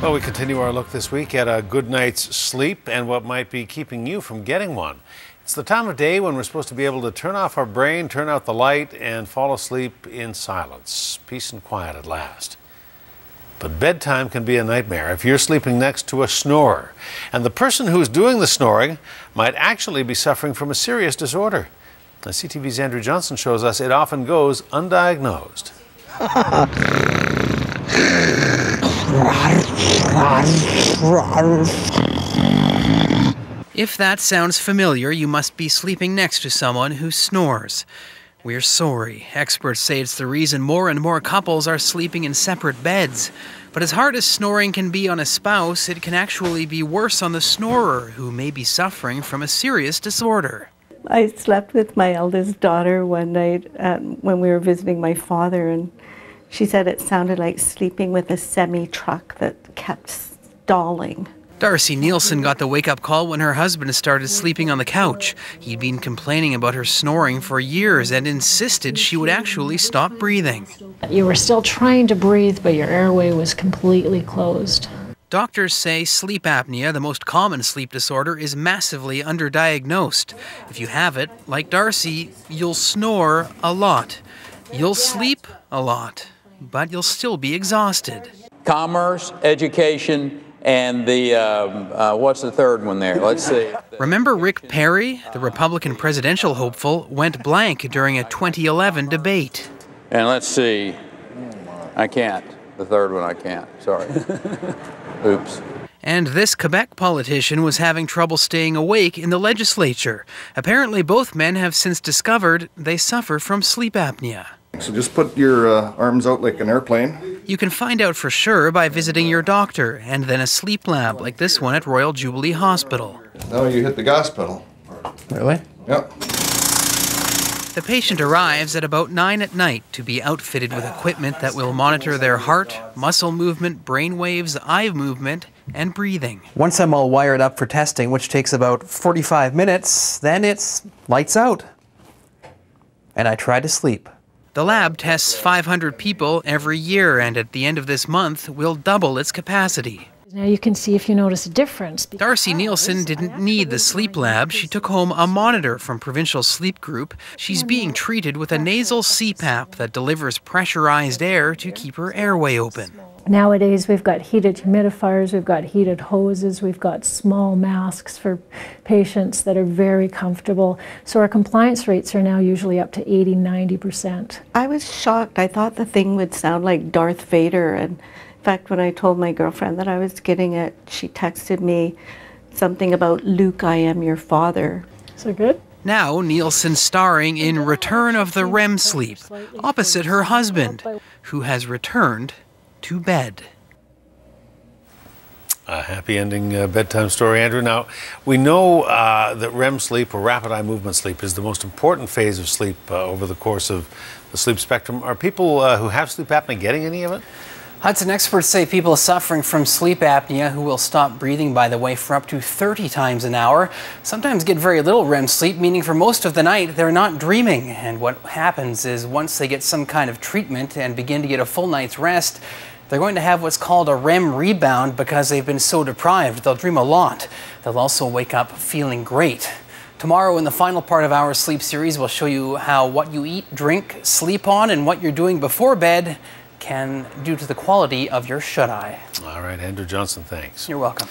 Well, we continue our look this week at a good night's sleep and what might be keeping you from getting one. It's the time of day when we're supposed to be able to turn off our brain, turn out the light, and fall asleep in silence. Peace and quiet at last. But bedtime can be a nightmare if you're sleeping next to a snorer. And the person who's doing the snoring might actually be suffering from a serious disorder. Now, CTV's Andrew Johnson shows us it often goes undiagnosed. If that sounds familiar, you must be sleeping next to someone who snores. We're sorry. Experts say it's the reason more and more couples are sleeping in separate beds. But as hard as snoring can be on a spouse, it can actually be worse on the snorer, who may be suffering from a serious disorder. I slept with my eldest daughter one night um, when we were visiting my father, and she said it sounded like sleeping with a semi truck that kept stalling. Darcy Nielsen got the wake up call when her husband started sleeping on the couch. He'd been complaining about her snoring for years and insisted she would actually stop breathing. You were still trying to breathe, but your airway was completely closed. Doctors say sleep apnea, the most common sleep disorder, is massively underdiagnosed. If you have it, like Darcy, you'll snore a lot. You'll sleep a lot, but you'll still be exhausted. Commerce, education, and the um, uh, what's the third one there? Let's see. Remember Rick Perry, the Republican presidential hopeful, went blank during a 2011 debate. And let's see. I can't. The third one I can't. Sorry. Oops. And this Quebec politician was having trouble staying awake in the legislature. Apparently, both men have since discovered they suffer from sleep apnea. So just put your uh, arms out like an airplane. You can find out for sure by visiting your doctor and then a sleep lab like this one at Royal Jubilee Hospital. Now you hit the gas pedal. Really? Yep. The patient arrives at about 9 at night to be outfitted with equipment that will monitor their heart, muscle movement, brain waves, eye movement, and breathing. Once I'm all wired up for testing, which takes about 45 minutes, then it's lights out. And I try to sleep. The lab tests 500 people every year, and at the end of this month, will double its capacity. Now you can see if you notice a difference. Darcy oh, Nielsen didn't need the sleep lab. She took home a monitor from Provincial Sleep Group. Oh, She's being treated with a nasal CPAP that delivers pressurized air to keep her airway open. Nowadays, we've got heated humidifiers, we've got heated hoses, we've got small masks for patients that are very comfortable. So our compliance rates are now usually up to 80, 90%. I was shocked. I thought the thing would sound like Darth Vader and in fact, when I told my girlfriend that I was getting it, she texted me something about Luke, I am your father. So good? Now, Nielsen starring in Return of the REM Sleep, opposite her husband, who has returned to bed. A happy ending uh, bedtime story, Andrew. Now, we know uh, that REM sleep or rapid eye movement sleep is the most important phase of sleep uh, over the course of the sleep spectrum. Are people uh, who have sleep apnea getting any of it? Hudson experts say people suffering from sleep apnea who will stop breathing, by the way, for up to 30 times an hour sometimes get very little REM sleep, meaning for most of the night they're not dreaming. And what happens is once they get some kind of treatment and begin to get a full night's rest, they're going to have what's called a REM rebound because they've been so deprived. They'll dream a lot. They'll also wake up feeling great. Tomorrow, in the final part of our sleep series, we'll show you how what you eat, drink, sleep on, and what you're doing before bed can do to the quality of your shut eye. All right, Andrew Johnson, thanks. You're welcome.